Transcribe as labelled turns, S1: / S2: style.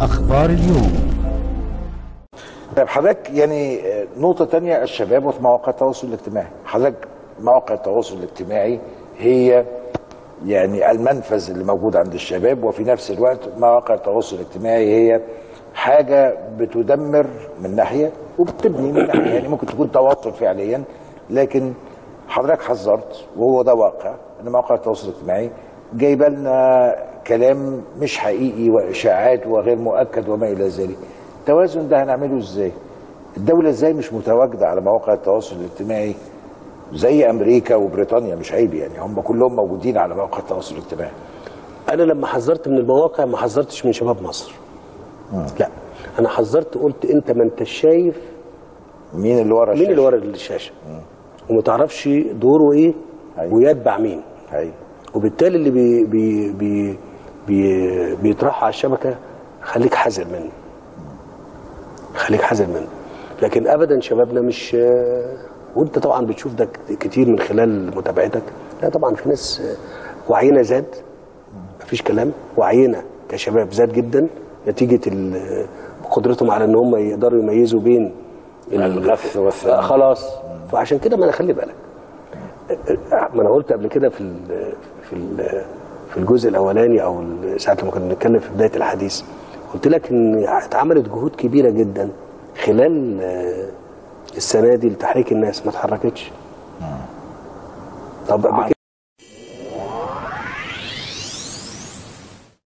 S1: أخبار اليوم.
S2: طيب حضرتك يعني نقطة تانية الشباب وفي مواقع التواصل الاجتماعي. حضرتك مواقع التواصل الاجتماعي هي يعني المنفذ اللي موجود عند الشباب وفي نفس الوقت مواقع التواصل الاجتماعي هي حاجة بتدمر من ناحية وبتبني من ناحية. يعني ممكن تكون تواصل فعليا لكن حضرتك حذرت وهو ده واقع إن مواقع التواصل الاجتماعي جايبة لنا كلام مش حقيقي وإشاعات وغير مؤكد وما إلى ذلك. التوازن ده هنعمله إزاي؟ الدولة إزاي مش متواجدة على مواقع التواصل الاجتماعي زي أمريكا وبريطانيا؟ مش عيب يعني هم كلهم موجودين على مواقع التواصل الاجتماعي.
S3: أنا لما حذرت من المواقع ما حذرتش من شباب مصر. لا أنا حذرت قلت أنت ما أنتش شايف
S2: مين اللي ورا
S3: مين اللي ورا الشاشة؟ وما تعرفش دوره إيه؟
S2: أيوة.
S3: ويتبع مين؟
S2: أيوه
S3: وبالتالي اللي بي بي بي بي بيطرحه على الشبكة خليك حذر منه. خليك حذر منه. لكن ابدا شبابنا مش وأنت طبعا بتشوف ده كتير من خلال متابعتك. لا طبعا في ناس وعينا زاد مفيش كلام. وعينا كشباب زاد جدا. نتيجة قدرتهم على إن هم يقدروا يميزوا بين ال-
S2: الغث والثناء.
S3: خلاص. فعشان كده ما أنا خلي بالك. ما أنا قلت قبل كده في ال في ال في الجزء الاولاني أو ساعة لما كنا بنتكلم في بداية الحديث قلت لك إن اتعملت جهود كبيرة جدا خلال آه، السنة دي لتحريك الناس ما اتحركتش. طب قبل